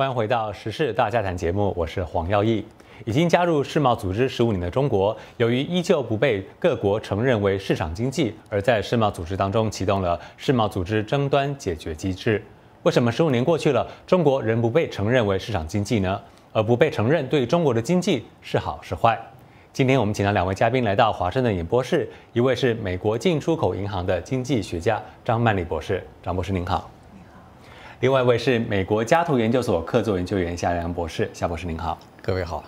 欢迎回到《时事大家谈》节目，我是黄耀义。已经加入世贸组织十五年的中国，由于依旧不被各国承认为市场经济，而在世贸组织当中启动了世贸组织争端解决机制。为什么十五年过去了，中国仍不被承认为市场经济呢？而不被承认对中国的经济是好是坏？今天我们请到两位嘉宾来到华盛顿演播室，一位是美国进出口银行的经济学家张曼丽博士，张博士您好。另外一位是美国加图研究所客座研究员夏良博士，夏博士您好。各位好。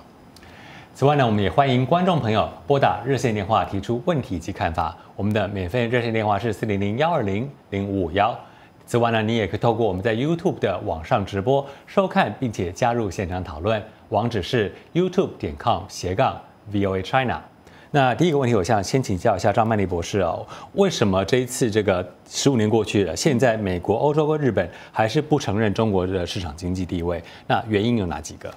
此外呢，我们也欢迎观众朋友拨打热线电话提出问题及看法。我们的免费热线电话是四零零幺二零零五五幺。此外呢，你也可以透过我们在 YouTube 的网上直播收看，并且加入现场讨论。网址是 YouTube 点 com 斜杠 VOA China。那第一个问题，我想先请教一下张曼丽博士哦，为什么这一次这个十五年过去了，现在美国、欧洲和日本还是不承认中国的市场经济地位？那原因有哪几个？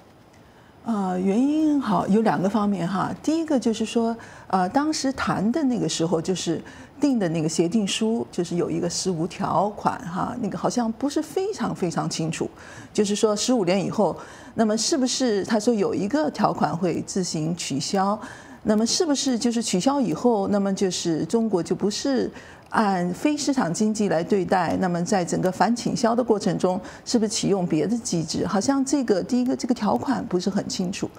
呃，原因好有两个方面哈。第一个就是说，呃，当时谈的那个时候，就是定的那个协定书，就是有一个十五条款哈，那个好像不是非常非常清楚。就是说，十五年以后，那么是不是他说有一个条款会自行取消？那么是不是就是取消以后，那么就是中国就不是？按非市场经济来对待，那么在整个反倾销的过程中，是不是启用别的机制？好像这个第一个这个条款不是很清楚。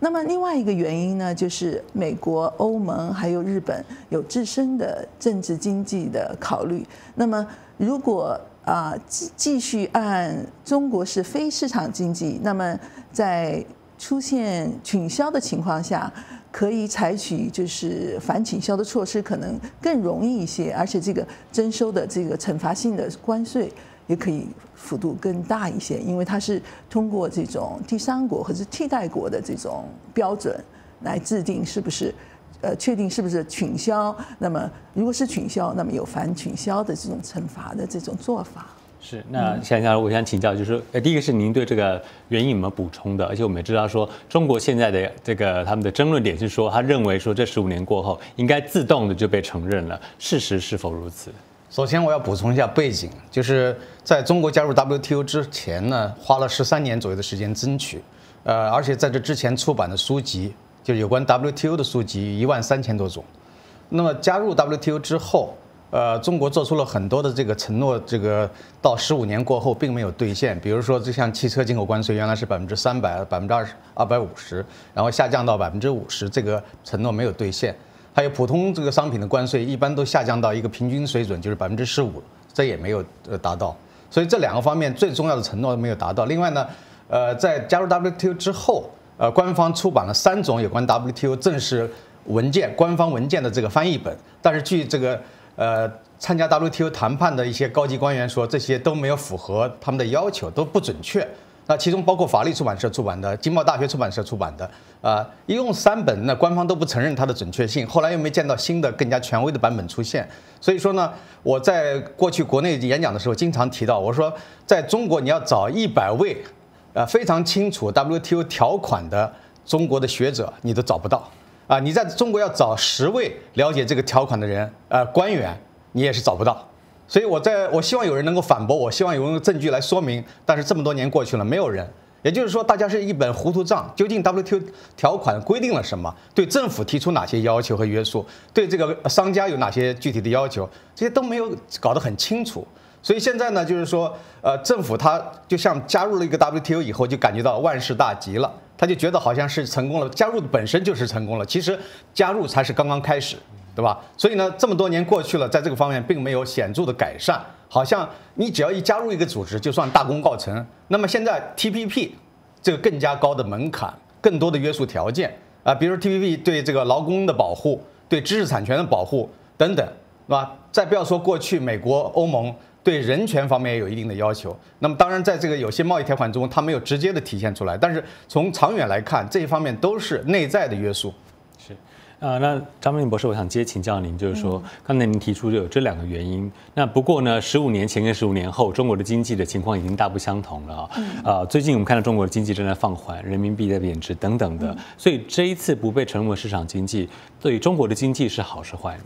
那么另外一个原因呢，就是美国、欧盟还有日本有自身的政治经济的考虑。那么如果啊继继续按中国是非市场经济，那么在出现倾销的情况下。可以采取就是反倾销的措施，可能更容易一些，而且这个征收的这个惩罚性的关税也可以幅度更大一些，因为它是通过这种第三国或者替代国的这种标准来制定是不是，呃，确定是不是倾销。那么如果是倾销，那么有反倾销的这种惩罚的这种做法。是，那想想我想请教，就是呃，第一个是您对这个原因有没有补充的？而且我们也知道说，中国现在的这个他们的争论点是说，他认为说这十五年过后应该自动的就被承认了，事实是否如此？首先我要补充一下背景，就是在中国加入 WTO 之前呢，花了十三年左右的时间争取，呃，而且在这之前出版的书籍，就有关 WTO 的书籍一万三千多种，那么加入 WTO 之后。呃，中国做出了很多的这个承诺，这个到十五年过后并没有兑现。比如说，就像汽车进口关税原来是百分之三百、百分之二十二百五十，然后下降到百分之五十，这个承诺没有兑现。还有普通这个商品的关税，一般都下降到一个平均水准，就是百分之十五，这也没有呃达到。所以这两个方面最重要的承诺没有达到。另外呢，呃，在加入 WTO 之后，呃，官方出版了三种有关 WTO 正式文件、官方文件的这个翻译本，但是据这个。呃，参加 WTO 谈判的一些高级官员说，这些都没有符合他们的要求，都不准确。那其中包括法律出版社出版的、经贸大学出版社出版的，啊，一共三本，那官方都不承认它的准确性。后来又没见到新的更加权威的版本出现。所以说呢，我在过去国内演讲的时候经常提到，我说在中国你要找一百位，呃，非常清楚 WTO 条款的中国的学者，你都找不到。啊，你在中国要找十位了解这个条款的人，呃，官员，你也是找不到。所以，我在我希望有人能够反驳，我希望有人用证据来说明。但是这么多年过去了，没有人。也就是说，大家是一本糊涂账。究竟 WTO 条款规定了什么？对政府提出哪些要求和约束？对这个商家有哪些具体的要求？这些都没有搞得很清楚。所以现在呢，就是说，呃，政府它就像加入了一个 WTO 以后，就感觉到万事大吉了。他就觉得好像是成功了，加入的本身就是成功了。其实加入才是刚刚开始，对吧？所以呢，这么多年过去了，在这个方面并没有显著的改善。好像你只要一加入一个组织，就算大功告成。那么现在 TPP 这个更加高的门槛，更多的约束条件啊，比如 TPP 对这个劳工的保护、对知识产权的保护等等，是吧？再不要说过去美国、欧盟。对人权方面也有一定的要求，那么当然在这个有些贸易条款中，它没有直接的体现出来，但是从长远来看，这一方面都是内在的约束。是，啊，那张明博士，我想接请教您，就是说，刚才您提出就有这两个原因，那不过呢，十五年前跟十五年后，中国的经济的情况已经大不相同了啊。啊，最近我们看到中国的经济正在放缓，人民币在贬值等等的，所以这一次不被承认为市场经济，对中国的经济是好是坏呢？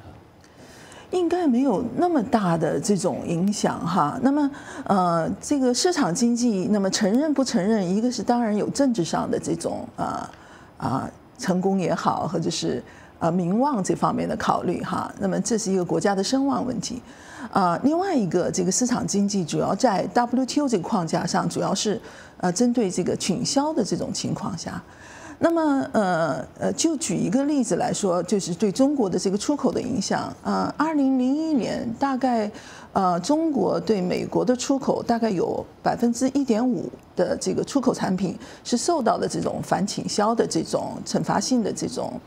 应该没有那么大的这种影响哈。那么，呃，这个市场经济，那么承认不承认，一个是当然有政治上的这种啊啊成功也好，或者是呃名望这方面的考虑哈。那么这是一个国家的声望问题。啊，另外一个这个市场经济主要在 WTO 这个框架上，主要是呃针对这个倾销的这种情况下。那么，呃呃，就举一个例子来说，就是对中国的这个出口的影响。呃，二零零一年大概，呃，中国对美国的出口大概有百分之一点五的这个出口产品是受到了这种反倾销的这种惩罚性的这种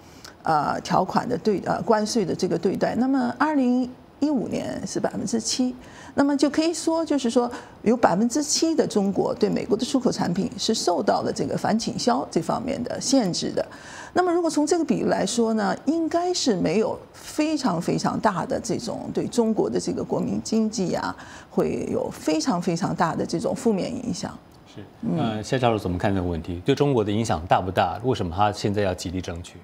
呃条款的对呃关税的这个对待。那么二零一五年是百分之七，那么就可以说，就是说有百分之七的中国对美国的出口产品是受到了这个反倾销这方面的限制的。那么如果从这个比例来说呢，应该是没有非常非常大的这种对中国的这个国民经济啊，会有非常非常大的这种负面影响。是，嗯，谢教授怎么看这个问题？对中国的影响大不大？为什么他现在要极力争取？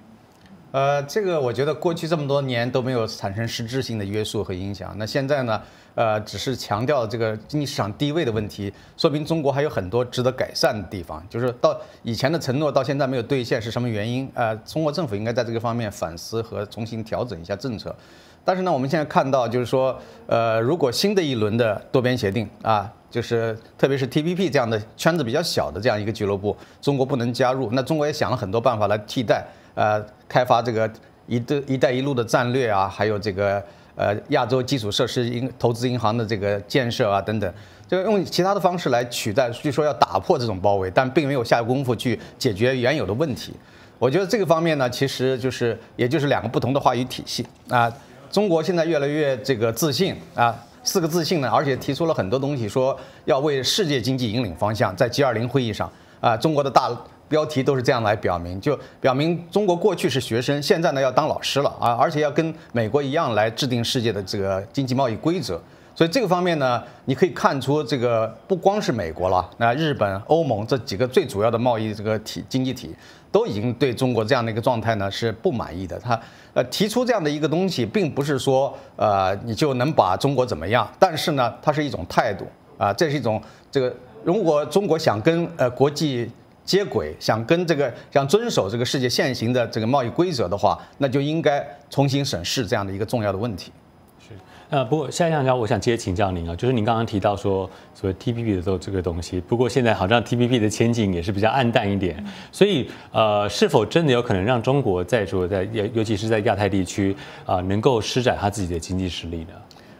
呃，这个我觉得过去这么多年都没有产生实质性的约束和影响。那现在呢？呃，只是强调这个经济市场地位的问题，说明中国还有很多值得改善的地方。就是到以前的承诺到现在没有兑现，是什么原因？呃，中国政府应该在这个方面反思和重新调整一下政策。但是呢，我们现在看到就是说，呃，如果新的一轮的多边协定啊，就是特别是 TPP 这样的圈子比较小的这样一个俱乐部，中国不能加入，那中国也想了很多办法来替代。呃，开发这个“一的一带一路”的战略啊，还有这个呃亚洲基础设施银投资银行的这个建设啊等等，就用其他的方式来取代，据说要打破这种包围，但并没有下功夫去解决原有的问题。我觉得这个方面呢，其实就是也就是两个不同的话语体系啊。中国现在越来越这个自信啊，四个自信呢，而且提出了很多东西，说要为世界经济引领方向，在 G20 会议上啊，中国的大。标题都是这样来表明，就表明中国过去是学生，现在呢要当老师了啊，而且要跟美国一样来制定世界的这个经济贸易规则。所以这个方面呢，你可以看出这个不光是美国了，那日本、欧盟这几个最主要的贸易这个体经济体，都已经对中国这样的一个状态呢是不满意的。他呃提出这样的一个东西，并不是说呃你就能把中国怎么样，但是呢，它是一种态度啊，这是一种这个如果中国想跟呃国际。接轨，想跟这个想遵守这个世界现行的这个贸易规则的话，那就应该重新审视这样的一个重要的问题。是，呃，不过下一项我想接着请教您啊，就是您刚刚提到说所谓 TPP 的这这个东西，不过现在好像 TPP 的前景也是比较暗淡一点，所以呃，是否真的有可能让中国在说在尤尤其是在亚太地区啊，能够施展他自己的经济实力呢？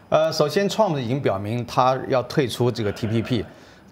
呃，首先，Trump 已经表明他要退出这个 TPP。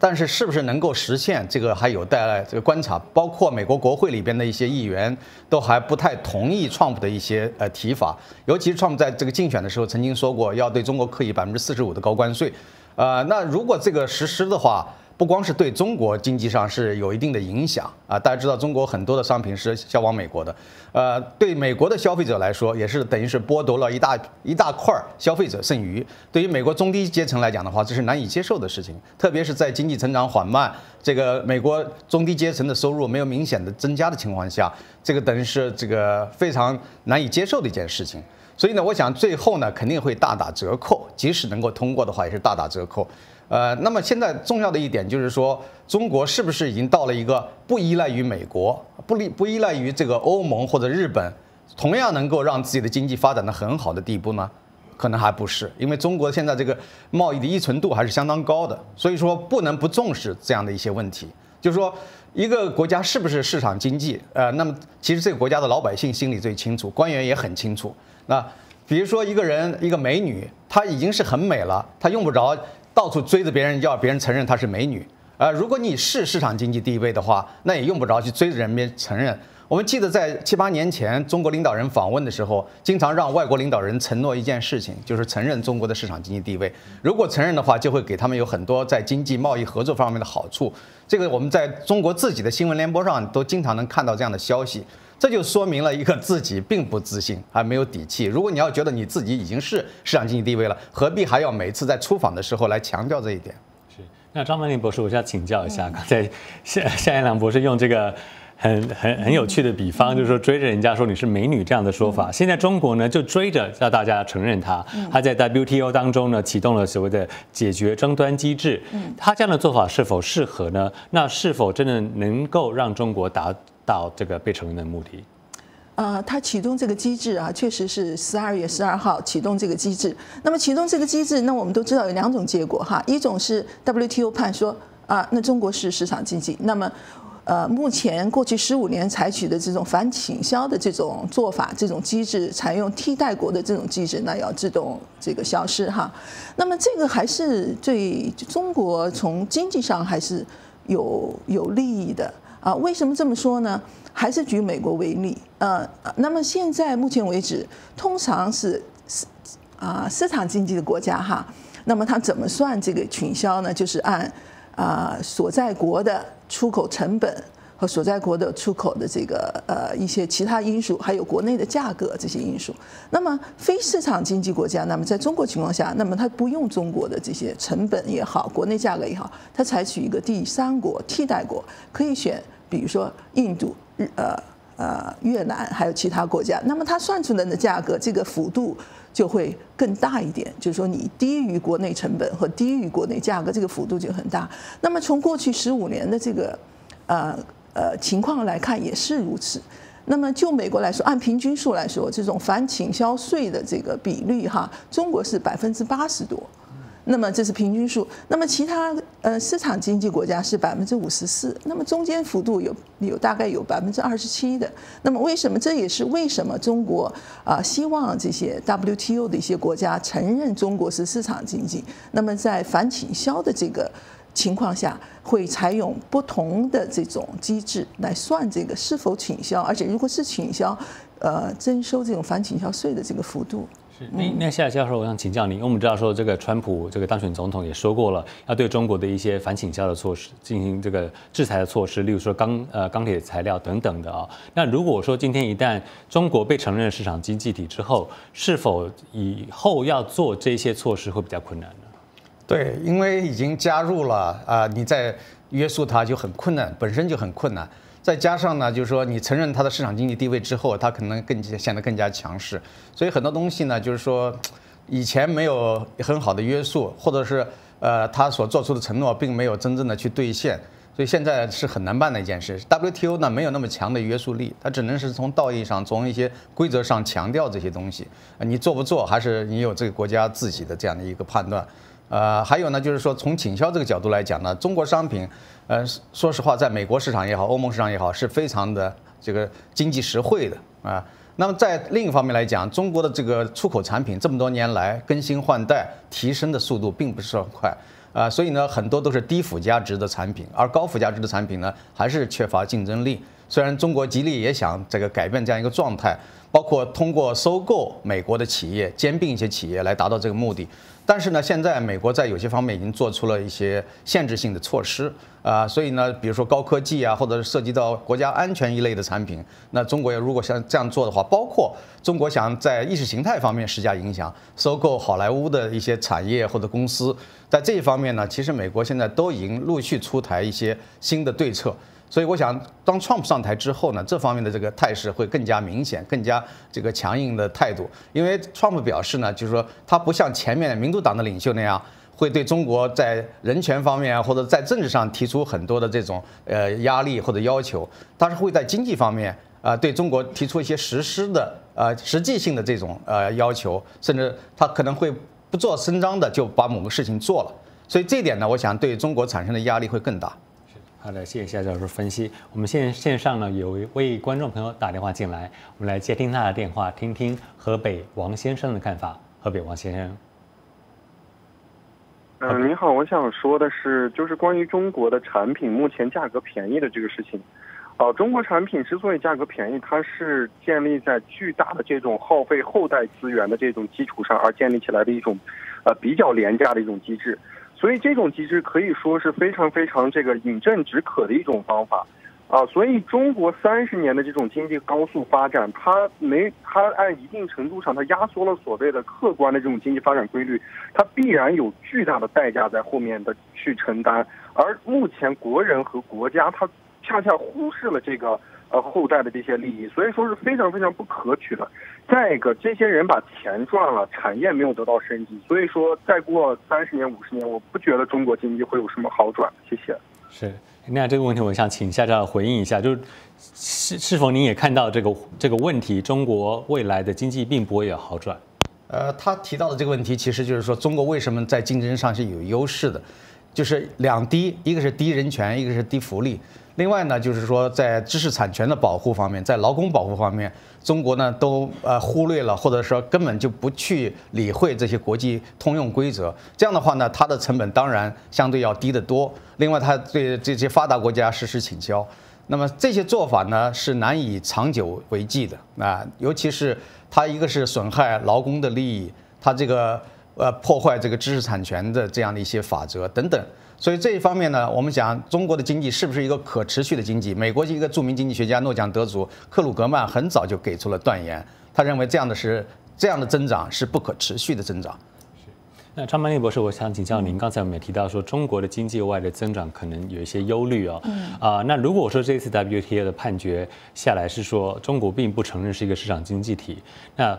但是是不是能够实现这个还有待这个观察，包括美国国会里边的一些议员都还不太同意 Trump 的一些呃提法，尤其是 Trump 在这个竞选的时候曾经说过要对中国课以百分之四十五的高关税，呃，那如果这个实施的话。不光是对中国经济上是有一定的影响啊，大家知道中国很多的商品是销往美国的，呃，对美国的消费者来说也是等于是剥夺了一大一大块消费者剩余。对于美国中低阶层来讲的话，这是难以接受的事情，特别是在经济成长缓慢，这个美国中低阶层的收入没有明显的增加的情况下，这个等于是这个非常难以接受的一件事情。所以呢，我想最后呢肯定会大打折扣，即使能够通过的话，也是大打折扣。呃，那么现在重要的一点就是说，中国是不是已经到了一个不依赖于美国、不依不依赖于这个欧盟或者日本，同样能够让自己的经济发展的很好的地步呢？可能还不是，因为中国现在这个贸易的依存度还是相当高的，所以说不能不重视这样的一些问题。就是说，一个国家是不是市场经济？呃，那么其实这个国家的老百姓心里最清楚，官员也很清楚。那比如说一个人，一个美女，她已经是很美了，她用不着。到处追着别人要别人承认她是美女，呃，如果你是市场经济地位的话，那也用不着去追着人家承认。我们记得在七八年前，中国领导人访问的时候，经常让外国领导人承诺一件事情，就是承认中国的市场经济地位。如果承认的话，就会给他们有很多在经济贸易合作方面的好处。这个我们在中国自己的新闻联播上都经常能看到这样的消息。这就说明了一个自己并不自信，还没有底气。如果你要觉得你自己已经是市场经济地位了，何必还要每次在出访的时候来强调这一点？是。那张文林博士，我想请教一下，刚才夏夏彦良博士用这个。很很很有趣的比方，就是说追着人家说你是美女这样的说法。现在中国呢就追着要大家承认他，他在 WTO 当中呢启动了所谓的解决争端机制。他这样的做法是否适合呢？那是否真的能够让中国达到这个被承认的目的？呃，他启动这个机制啊，确实是十二月十二号启动这个机制。那么启动这个机制，那我们都知道有两种结果哈，一种是 WTO 判说啊，那中国是市场经济。那么，呃，目前过去十五年采取的这种反倾销的这种做法，这种机制采用替代国的这种机制，那要自动这个消失哈。那么这个还是对中国从经济上还是有有利益的啊？为什么这么说呢？还是举美国为例，呃，那么现在目前为止，通常是市啊市场经济的国家哈，那么它怎么算这个倾销呢？就是按啊所在国的出口成本和所在国的出口的这个呃一些其他因素，还有国内的价格这些因素。那么非市场经济国家，那么在中国情况下，那么它不用中国的这些成本也好，国内价格也好，它采取一个第三国替代国，可以选。比如说印度、日呃呃越南，还有其他国家，那么它算出来的价格，这个幅度就会更大一点。就是说，你低于国内成本和低于国内价格，这个幅度就很大。那么从过去十五年的这个呃呃情况来看，也是如此。那么就美国来说，按平均数来说，这种反倾销税的这个比率哈，中国是百分之八十多。那么这是平均数，那么其他呃市场经济国家是百分之五十四，那么中间幅度有有大概有百分之二十七的。那么为什么这也是为什么中国啊希望这些 WTO 的一些国家承认中国是市场经济？那么在反倾销的这个情况下，会采用不同的这种机制来算这个是否倾销，而且如果是倾销，呃征收这种反倾销税的这个幅度。是，那那夏教授，我想请教您，因为我们知道说这个川普这个当选总统也说过了，要对中国的一些反倾销的措施进行这个制裁的措施，例如说钢呃钢铁材料等等的啊。那如果说今天一旦中国被承认市场经济体之后，是否以后要做这些措施会比较困难呢？对，因为已经加入了啊，你在约束它就很困难，本身就很困难。再加上呢，就是说你承认它的市场经济地位之后，它可能更显得更加强势。所以很多东西呢，就是说以前没有很好的约束，或者是呃他所做出的承诺并没有真正的去兑现，所以现在是很难办的一件事。WTO 呢没有那么强的约束力，它只能是从道义上、从一些规则上强调这些东西。你做不做，还是你有这个国家自己的这样的一个判断。呃，还有呢，就是说从倾销这个角度来讲呢，中国商品。呃，说实话，在美国市场也好，欧盟市场也好，是非常的这个经济实惠的啊。那么在另一方面来讲，中国的这个出口产品这么多年来更新换代、提升的速度并不是很快啊，所以呢，很多都是低附加值的产品，而高附加值的产品呢，还是缺乏竞争力。虽然中国极力也想这个改变这样一个状态，包括通过收购美国的企业、兼并一些企业来达到这个目的。但是呢，现在美国在有些方面已经做出了一些限制性的措施啊，所以呢，比如说高科技啊，或者是涉及到国家安全一类的产品，那中国要如果像这样做的话，包括中国想在意识形态方面施加影响，收购好莱坞的一些产业或者公司，在这一方面呢，其实美国现在都已经陆续出台一些新的对策。所以我想，当 Trump 上台之后呢，这方面的这个态势会更加明显，更加这个强硬的态度。因为 Trump 表示呢，就是说他不像前面民主党的领袖那样，会对中国在人权方面或者在政治上提出很多的这种呃压力或者要求，他是会在经济方面啊对中国提出一些实施的呃实际性的这种呃要求，甚至他可能会不做声张的就把某个事情做了。所以这点呢，我想对中国产生的压力会更大。好的，谢谢夏教授分析。我们现线上呢有一位观众朋友打电话进来，我们来接听他的电话，听听河北王先生的看法。河北王先生，嗯，您好，我想说的是，就是关于中国的产品目前价格便宜的这个事情。哦，中国产品之所以价格便宜，它是建立在巨大的这种耗费后代资源的这种基础上而建立起来的一种，呃，比较廉价的一种机制。所以这种机制可以说是非常非常这个饮鸩止渴的一种方法，啊，所以中国三十年的这种经济高速发展，它没它按一定程度上它压缩了所谓的客观的这种经济发展规律，它必然有巨大的代价在后面的去承担。而目前国人和国家它恰恰忽视了这个呃后代的这些利益，所以说是非常非常不可取的。再一个，这些人把钱赚了，产业没有得到升级，所以说再过三十年、五十年，我不觉得中国经济会有什么好转。谢谢。是，那这个问题我想请夏教授回应一下，就是是是否您也看到这个这个问题，中国未来的经济并不会有好转？呃，他提到的这个问题，其实就是说中国为什么在竞争上是有优势的，就是两低，一个是低人权，一个是低福利。另外呢，就是说在知识产权的保护方面，在劳工保护方面，中国呢都呃忽略了，或者说根本就不去理会这些国际通用规则。这样的话呢，它的成本当然相对要低得多。另外，它对这些发达国家实施倾销。那么这些做法呢是难以长久为继的啊，尤其是它一个是损害劳工的利益，它这个呃破坏这个知识产权的这样的一些法则等等。所以这一方面呢，我们讲中国的经济是不是一个可持续的经济？美国一个著名经济学家、诺奖得主克鲁格曼很早就给出了断言，他认为这样的是这样的增长是不可持续的增长。那张曼丽博士，我想请教您，刚才我们也提到说中国的经济外的增长可能有一些忧虑哦。啊，那如果说这次 WTO 的判决下来是说中国并不承认是一个市场经济体，那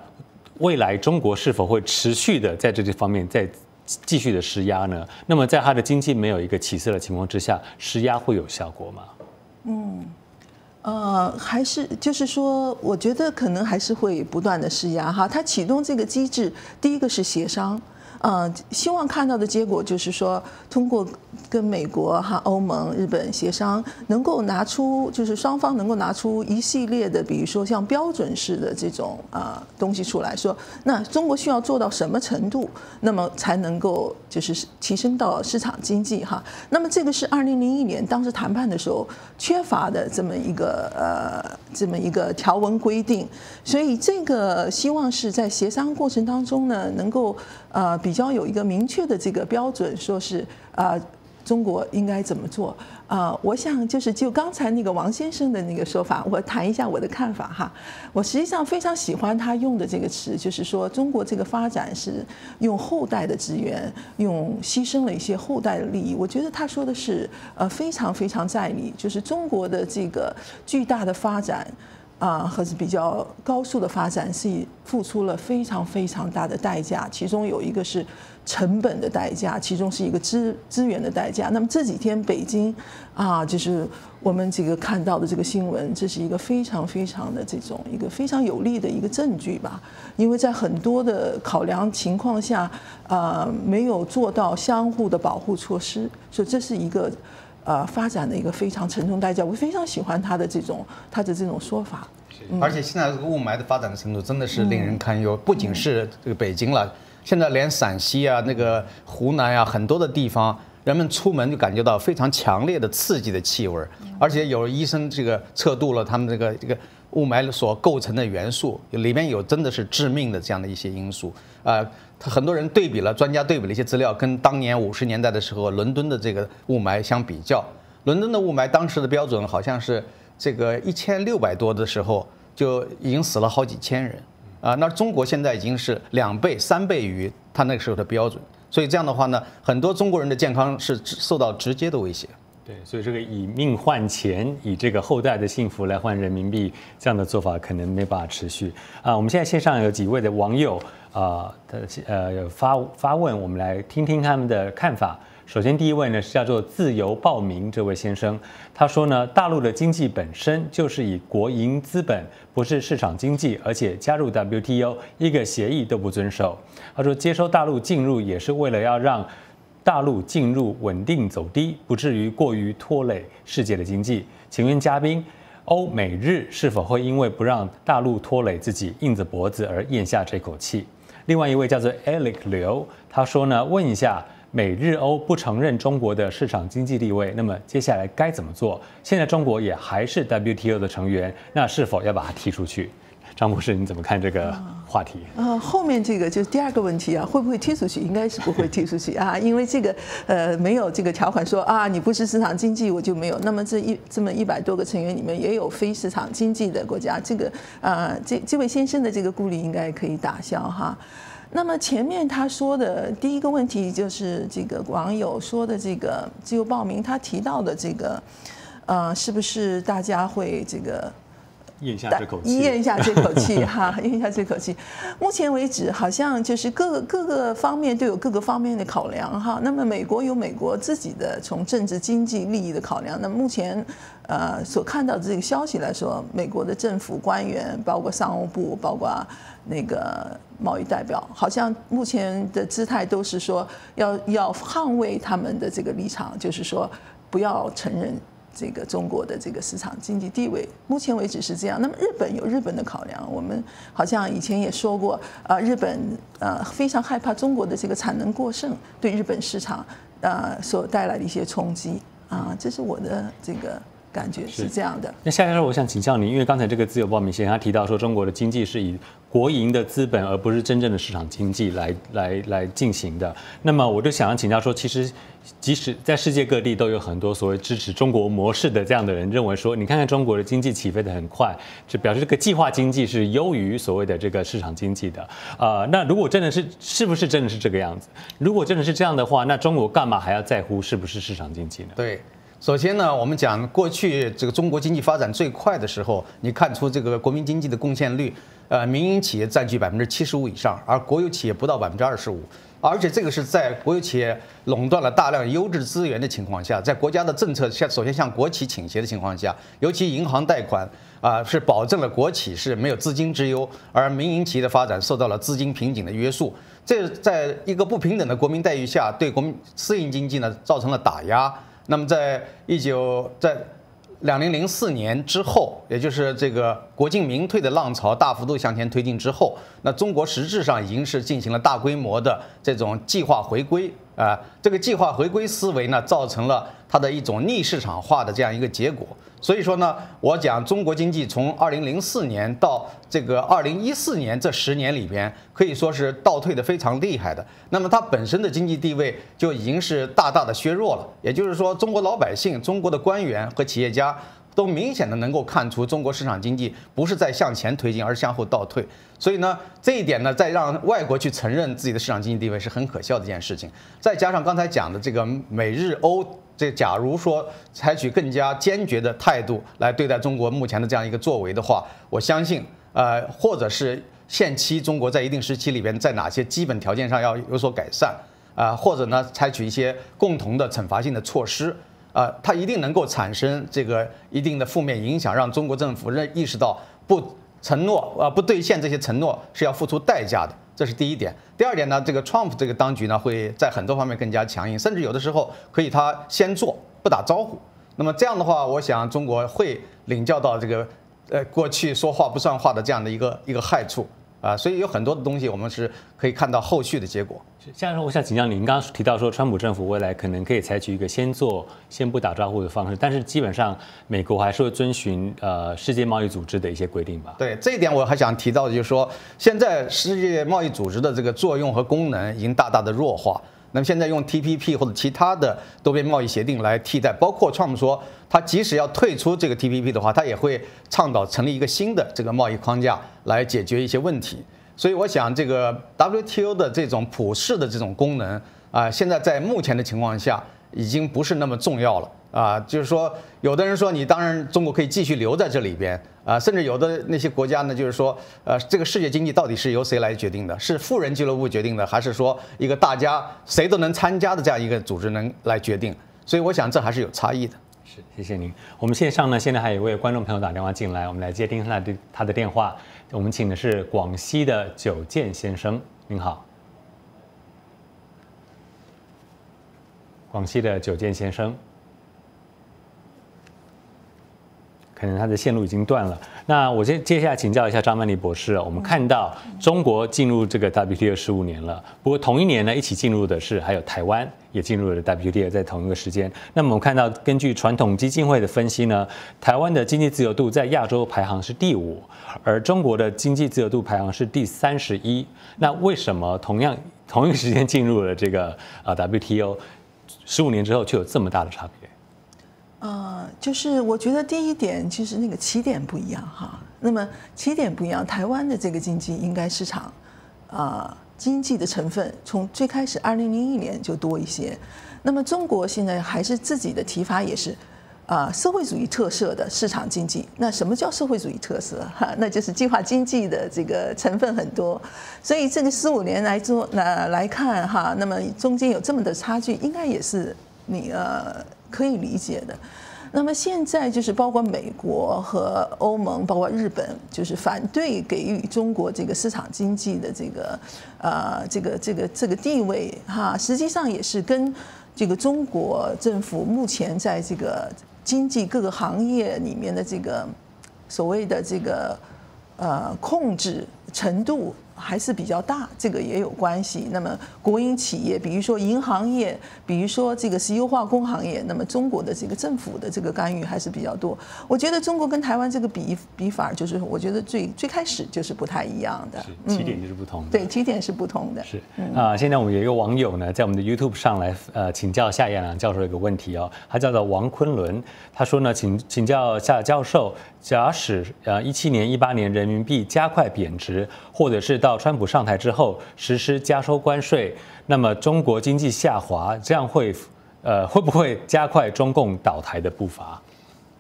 未来中国是否会持续的在这些方面再继续的施压呢？那么在他的经济没有一个起色的情况之下，施压会有效果吗？嗯，呃，还是就是说，我觉得可能还是会不断的施压哈。它启动这个机制，第一个是协商。嗯，希望看到的结果就是说，通过跟美国、哈欧盟、日本协商，能够拿出就是双方能够拿出一系列的，比如说像标准式的这种啊东西出来说，那中国需要做到什么程度，那么才能够就是提升到市场经济哈？那么这个是二零零一年当时谈判的时候缺乏的这么一个呃这么一个条文规定，所以这个希望是在协商过程当中呢，能够呃比。比较有一个明确的这个标准，说是啊，中国应该怎么做啊？我想就是就刚才那个王先生的那个说法，我谈一下我的看法哈。我实际上非常喜欢他用的这个词，就是说中国这个发展是用后代的资源，用牺牲了一些后代的利益。我觉得他说的是呃非常非常在理，就是中国的这个巨大的发展。啊，和是比较高速的发展，是付出了非常非常大的代价，其中有一个是成本的代价，其中是一个资资源的代价。那么这几天北京啊，就是我们这个看到的这个新闻，这是一个非常非常的这种一个非常有力的一个证据吧。因为在很多的考量情况下，呃，没有做到相互的保护措施，所以这是一个。呃，发展的一个非常沉重代价，我非常喜欢他的这种他的这种说法。而且现在这个雾霾的发展的程度真的是令人堪忧，不仅是这个北京了，现在连陕西啊、那个湖南啊很多的地方，人们出门就感觉到非常强烈的刺激的气味，而且有医生这个测度了他们这个这个雾霾所构成的元素，里面有真的是致命的这样的一些因素啊。很多人对比了，专家对比了一些资料，跟当年五十年代的时候伦敦的这个雾霾相比较，伦敦的雾霾当时的标准好像是这个一千六百多的时候就已经死了好几千人，啊，那中国现在已经是两倍、三倍于他那个时候的标准，所以这样的话呢，很多中国人的健康是受到直接的威胁。对，所以这个以命换钱，以这个后代的幸福来换人民币，这样的做法可能没办法持续啊。我们现在线上有几位的网友啊，的呃发发问，我们来听听他们的看法。首先第一位呢是叫做自由报名这位先生，他说呢，大陆的经济本身就是以国营资本，不是市场经济，而且加入 WTO 一个协议都不遵守。他说接收大陆进入也是为了要让。大陆进入稳定走低，不至于过于拖累世界的经济。请问嘉宾，欧美日是否会因为不让大陆拖累自己，硬着脖子而咽下这口气？另外一位叫做 Alex 刘，他说呢，问一下，美日欧不承认中国的市场经济地位，那么接下来该怎么做？现在中国也还是 WTO 的成员，那是否要把它踢出去？张博士，你怎么看这个话题？呃，后面这个就是第二个问题啊，会不会踢出去？应该是不会踢出去啊，因为这个呃没有这个条款说啊，你不是市场经济我就没有。那么这一这么一百多个成员里面也有非市场经济的国家，这个啊这这位先生的这个顾虑应该可以打消哈。那么前面他说的第一个问题就是这个网友说的这个自由报名，他提到的这个。呃，是不是大家会这个？咽下这口气，咽下这口气哈，咽下这口气。目前为止，好像就是各个各个方面都有各个方面的考量哈。那么美国有美国自己的从政治经济利益的考量。那目前呃所看到的这个消息来说，美国的政府官员，包括商务部，包括那个贸易代表，好像目前的姿态都是说要要捍卫他们的这个立场，就是说不要承认。这个中国的这个市场经济地位，目前为止是这样。那么日本有日本的考量，我们好像以前也说过，啊，日本呃非常害怕中国的这个产能过剩对日本市场呃所带来的一些冲击啊，这是我的这个感觉是这样的。那下来说，我想请教您，因为刚才这个自由报名先他提到说，中国的经济是以国营的资本，而不是真正的市场经济来来来进行的。那么我就想要请教说，其实。即使在世界各地都有很多所谓支持中国模式的这样的人，认为说，你看看中国的经济起飞的很快，就表示这个计划经济是优于所谓的这个市场经济的。呃，那如果真的是，是不是真的是这个样子？如果真的是这样的话，那中国干嘛还要在乎是不是市场经济呢？对，首先呢，我们讲过去这个中国经济发展最快的时候，你看出这个国民经济的贡献率，呃，民营企业占据百分之七十五以上，而国有企业不到百分之二十五。而且这个是在国有企业垄断了大量优质资源的情况下，在国家的政策向首先向国企倾斜的情况下，尤其银行贷款啊是保证了国企是没有资金之忧，而民营企业的发展受到了资金瓶颈的约束。这在一个不平等的国民待遇下，对国民私营经济呢造成了打压。那么在一九在。两零零四年之后，也就是这个国进民退的浪潮大幅度向前推进之后，那中国实质上已经是进行了大规模的这种计划回归啊，这个计划回归思维呢，造成了它的一种逆市场化的这样一个结果。所以说呢，我讲中国经济从二零零四年到这个二零一四年这十年里边，可以说是倒退的非常厉害的。那么它本身的经济地位就已经是大大的削弱了。也就是说，中国老百姓、中国的官员和企业家都明显的能够看出，中国市场经济不是在向前推进，而是向后倒退。所以呢，这一点呢，再让外国去承认自己的市场经济地位是很可笑的一件事情。再加上刚才讲的这个美日欧。这假如说采取更加坚决的态度来对待中国目前的这样一个作为的话，我相信，呃，或者是限期中国在一定时期里边在哪些基本条件上要有所改善，啊，或者呢采取一些共同的惩罚性的措施，啊，它一定能够产生这个一定的负面影响，让中国政府认意识到不承诺啊不兑现这些承诺是要付出代价的。这是第一点。第二点呢，这个 Trump 这个当局呢，会在很多方面更加强硬，甚至有的时候可以他先做不打招呼。那么这样的话，我想中国会领教到这个呃过去说话不算话的这样的一个一个害处。啊，所以有很多的东西，我们是可以看到后续的结果。像说，我想请教您，刚刚提到说，川普政府未来可能可以采取一个先做先不打招呼的方式，但是基本上美国还是会遵循呃世界贸易组织的一些规定吧？对这一点，我还想提到的就是说，现在世界贸易组织的这个作用和功能已经大大的弱化。那么现在用 TPP 或者其他的多边贸易协定来替代，包括 Trump 说他即使要退出这个 TPP 的话，他也会倡导成立一个新的这个贸易框架来解决一些问题。所以我想，这个 WTO 的这种普世的这种功能啊，现在在目前的情况下已经不是那么重要了啊。就是说，有的人说你当然中国可以继续留在这里边啊，甚至有的那些国家呢，就是说，呃，这个世界经济到底是由谁来决定的？是富人俱乐部决定的，还是说一个大家谁都能参加的这样一个组织能来决定？所以我想这还是有差异的。是，谢谢您。我们线上呢，现在还有一位观众朋友打电话进来，我们来接听他的他的电话。我们请的是广西的九剑先生，您好。广西的九剑先生，可能他的线路已经断了。那我先接下来请教一下张曼丽博士。我们看到中国进入这个 WTO 十五年了，不过同一年呢，一起进入的是还有台湾。也进入了 WTO，在同一个时间。那么我们看到，根据传统基金会的分析呢，台湾的经济自由度在亚洲排行是第五，而中国的经济自由度排行是第三十一。那为什么同样同一个时间进入了这个啊 WTO，十五年之后却有这么大的差别？呃，就是我觉得第一点，其实那个起点不一样哈。那么起点不一样，台湾的这个经济应该市场啊。经济的成分从最开始二零零一年就多一些，那么中国现在还是自己的提法也是，啊社会主义特色的市场经济。那什么叫社会主义特色？哈，那就是计划经济的这个成分很多。所以这个十五年来做那来看哈，那么中间有这么的差距，应该也是你呃可以理解的。那么现在就是包括美国和欧盟，包括日本，就是反对给予中国这个市场经济的这个呃这个这个这个地位哈，实际上也是跟这个中国政府目前在这个经济各个行业里面的这个所谓的这个呃控制程度。还是比较大，这个也有关系。那么国营企业，比如说银行业，比如说这个石油化工行业，那么中国的这个政府的这个干预还是比较多。我觉得中国跟台湾这个比比法，就是我觉得最最开始就是不太一样的，起点就是不同的。对，起点是不同的。是啊，现在我们有一个网友呢，在我们的 YouTube 上来呃请教夏彦良教授一个问题哦，他叫做王昆仑，他说呢，请请教夏教授。假使呃一七年、一八年人民币加快贬值，或者是到川普上台之后实施加收关税，那么中国经济下滑，这样会呃会不会加快中共倒台的步伐？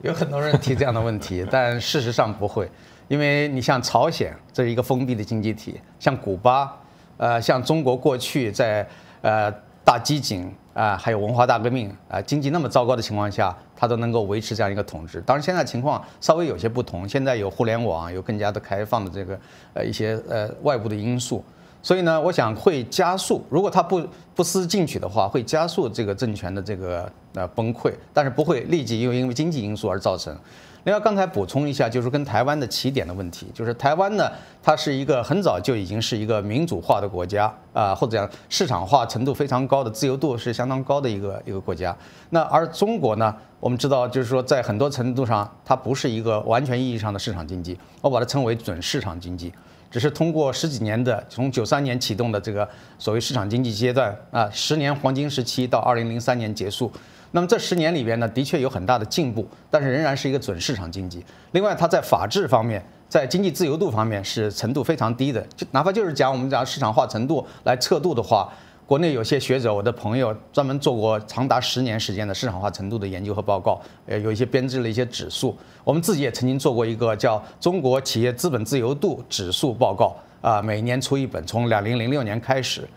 有很多人提这样的问题，但事实上不会，因为你像朝鲜这是一个封闭的经济体，像古巴，呃，像中国过去在呃大饥馑。啊，还有文化大革命啊，经济那么糟糕的情况下，它都能够维持这样一个统治。当然，现在情况稍微有些不同，现在有互联网，有更加的开放的这个呃一些呃外部的因素，所以呢，我想会加速。如果他不不思进取的话，会加速这个政权的这个呃崩溃，但是不会立即又因为经济因素而造成。另外，刚才补充一下，就是跟台湾的起点的问题，就是台湾呢，它是一个很早就已经是一个民主化的国家啊，或者讲市场化程度非常高的、自由度是相当高的一个一个国家。那而中国呢，我们知道，就是说在很多程度上，它不是一个完全意义上的市场经济，我把它称为准市场经济，只是通过十几年的从九三年启动的这个所谓市场经济阶段啊，十年黄金时期到二零零三年结束。那么这十年里边呢，的确有很大的进步，但是仍然是一个准市场经济。另外，它在法治方面，在经济自由度方面是程度非常低的。就哪怕就是讲我们讲市场化程度来测度的话，国内有些学者，我的朋友专门做过长达十年时间的市场化程度的研究和报告，呃，有一些编制了一些指数。我们自己也曾经做过一个叫《中国企业资本自由度指数报告》，啊，每年出一本，从两零零六年开始。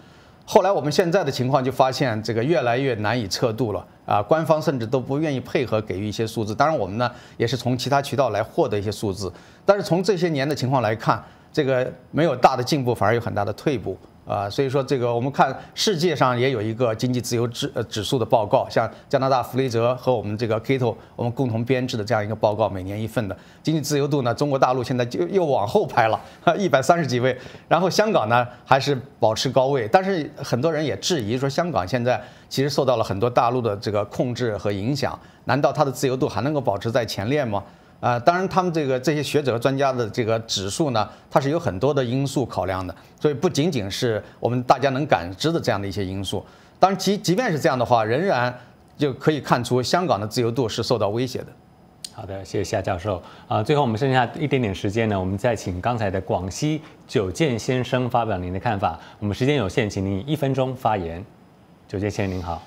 后来我们现在的情况就发现，这个越来越难以测度了啊！官方甚至都不愿意配合给予一些数字。当然，我们呢也是从其他渠道来获得一些数字，但是从这些年的情况来看，这个没有大的进步，反而有很大的退步。啊，所以说这个我们看世界上也有一个经济自由指呃指数的报告，像加拿大弗雷泽和我们这个 Kato 我们共同编制的这样一个报告，每年一份的经济自由度呢，中国大陆现在就又往后排了，一百三十几位，然后香港呢还是保持高位，但是很多人也质疑说香港现在其实受到了很多大陆的这个控制和影响，难道它的自由度还能够保持在前列吗？啊，当然，他们这个这些学者和专家的这个指数呢，它是有很多的因素考量的，所以不仅仅是我们大家能感知的这样的一些因素。当然，即即便是这样的话，仍然就可以看出香港的自由度是受到威胁的。好的，谢谢夏教授。啊，最后我们剩下一点点时间呢，我们再请刚才的广西九剑先生发表您的看法。我们时间有限，请您一分钟发言。九剑先生您好。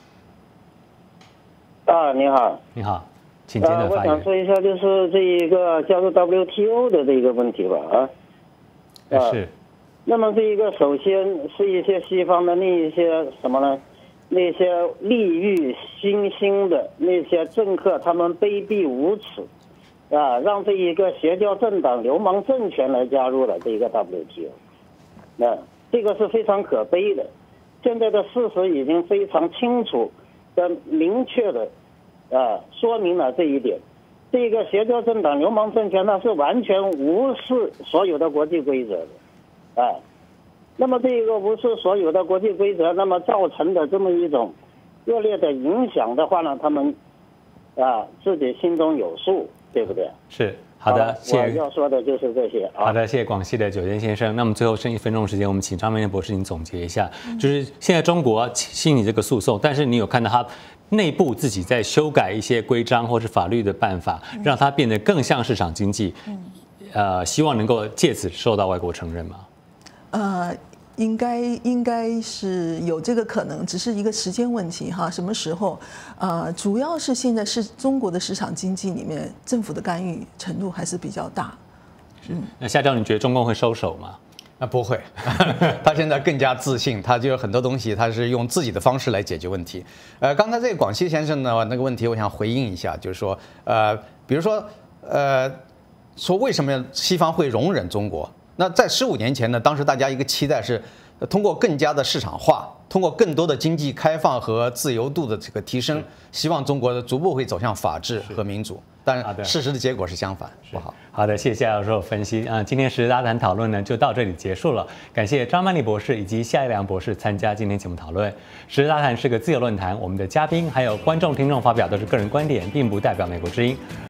啊，你好。你好。呃，我想说一下，就是这一个加入 WTO 的这个问题吧，啊，是。那么这一个首先是一些西方的那一些什么呢？那些利欲熏心的那些政客，他们卑鄙无耻，啊，让这一个邪教政党、流氓政权来加入了这一个 WTO，那这个是非常可悲的。现在的事实已经非常清楚、的明确的。啊，说明了这一点，这个邪教政党、流氓政权呢是完全无视所有的国际规则的，啊，那么这一个无视所有的国际规则，那么造成的这么一种恶劣的影响的话呢，他们啊自己心中有数，对不对？是好的，谢谢。要说的就是这些。好的，谢谢广西的九天先生。那么最后剩一分钟时间，我们请张明博士您总结一下，就是现在中国兴你这个诉讼，但是你有看到他？内部自己在修改一些规章或是法律的办法，让它变得更像市场经济，呃，希望能够借此受到外国承认吗？呃，应该应该是有这个可能，只是一个时间问题哈。什么时候？呃，主要是现在是中国的市场经济里面，政府的干预程度还是比较大。那夏教，你觉得中共会收手吗？啊，不会，他现在更加自信，他就有很多东西，他是用自己的方式来解决问题。呃，刚才这个广西先生呢那个问题，我想回应一下，就是说，呃，比如说，呃，说为什么西方会容忍中国？那在十五年前呢，当时大家一个期待是，通过更加的市场化，通过更多的经济开放和自由度的这个提升，希望中国逐步会走向法治和民主。但事实的结果是相反，不好。好的，谢谢教授分析啊。今天时事大谈讨论呢就到这里结束了，感谢张曼丽博士以及夏一良博士参加今天节目讨论。时事大谈是个自由论坛，我们的嘉宾还有观众听众发表都是个人观点，并不代表美国之音。